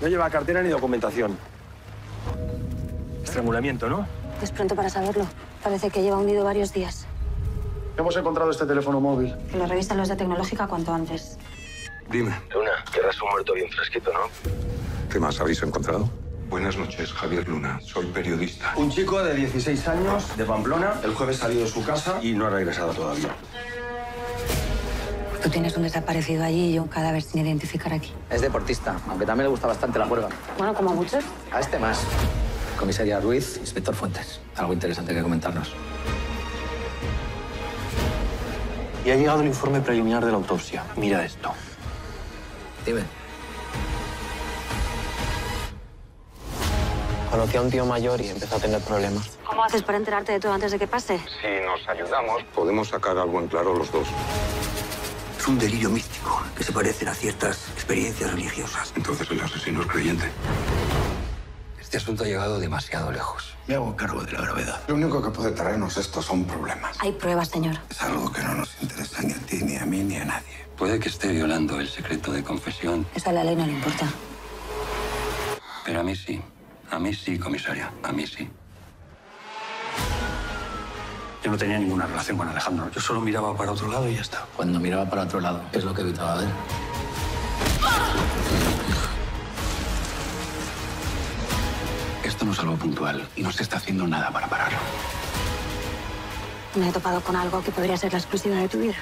No lleva cartera ni documentación. Estrangulamiento, ¿no? Es pronto para saberlo. Parece que lleva hundido varios días. Hemos encontrado este teléfono móvil. Que lo revisen los de tecnológica cuanto antes. Dime, Luna, querrás un muerto bien fresquito, ¿no? ¿qué más habéis encontrado? Buenas noches, Javier Luna. Soy periodista. Un chico de 16 años, de Pamplona, el jueves salió de su casa y no ha regresado todavía. Tú tienes un desaparecido allí y un cadáver sin identificar aquí. Es deportista, aunque también le gusta bastante la juerga. Bueno, como muchos. A este más. Comisaria Ruiz, inspector Fuentes. Algo interesante que comentarnos. Y ha llegado el informe preliminar de la autopsia. Mira esto. Dime. Conocí a un tío mayor y empezó a tener problemas. ¿Cómo haces para enterarte de todo antes de que pase? Si nos ayudamos, podemos sacar algo en claro los dos. Es un delirio místico que se parecen a ciertas experiencias religiosas. Entonces el asesino es creyente. Este asunto ha llegado demasiado lejos. Me hago cargo de la gravedad. Lo único que puede traernos esto son problemas. Hay pruebas, señor. Es algo que no nos interesa ni a ti, ni a mí, ni a nadie. Puede que esté violando el secreto de confesión, Eso a la ley no le importa. pero a mí sí. A mí sí, comisaria. A mí sí. Yo no tenía ninguna relación con Alejandro. Yo solo miraba para otro lado y ya está. Cuando miraba para otro lado, ¿qué es lo que evitaba ver? Esto no es algo puntual y no se está haciendo nada para pararlo. Me he topado con algo que podría ser la exclusiva de tu vida.